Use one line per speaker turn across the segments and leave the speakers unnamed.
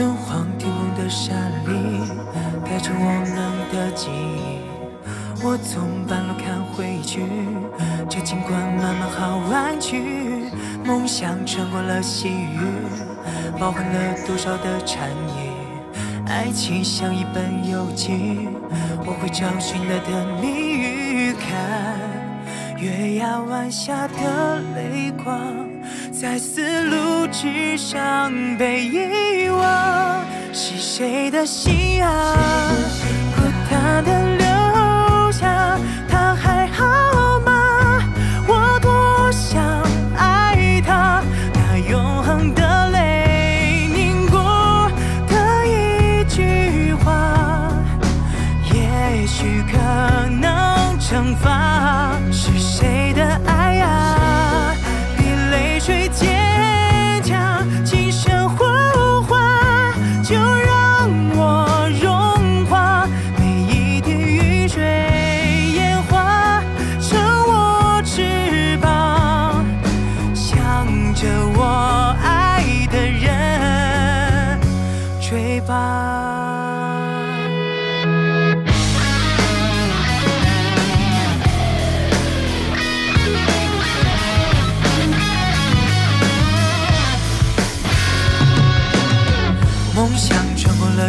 敦煌天空的山里，带着我们的记忆。我从半路看回去，这景观慢慢好弯曲。梦想穿过了细雨，包含了多少的禅意？爱情像一本游记，我会找寻它的谜语。看月牙湾下的泪光，在丝路之上被遗忘，是谁的心啊？孤单的是谁的爱啊？比泪水坚强，轻声呼唤，就让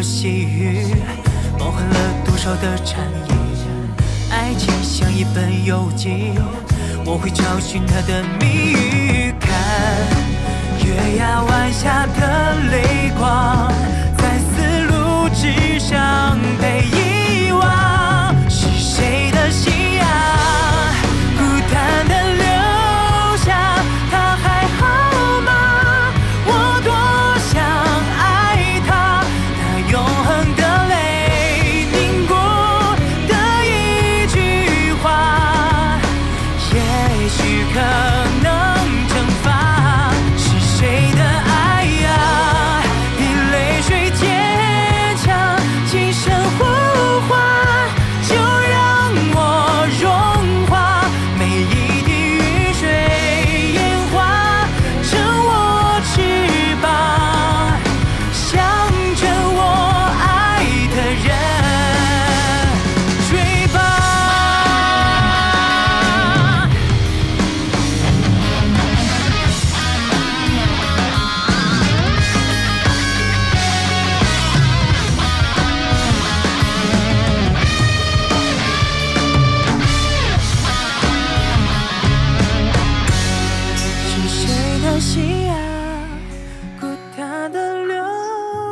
细雨，包含了多少的禅意？爱情像一本游记，我会找寻它的谜语。看月牙湾下的也许可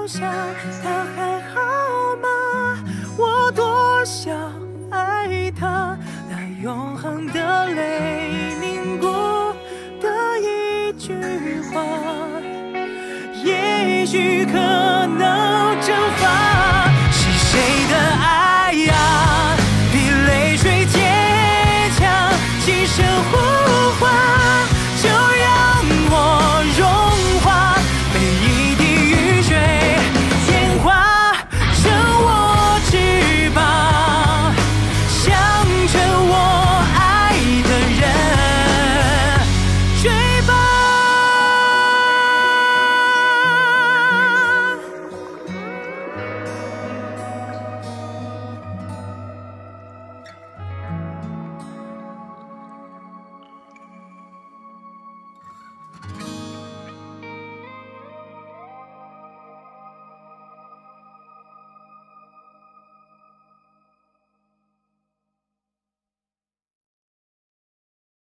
下，他还好吗？我多想爱他，那永恒的泪凝固的一句话，也许可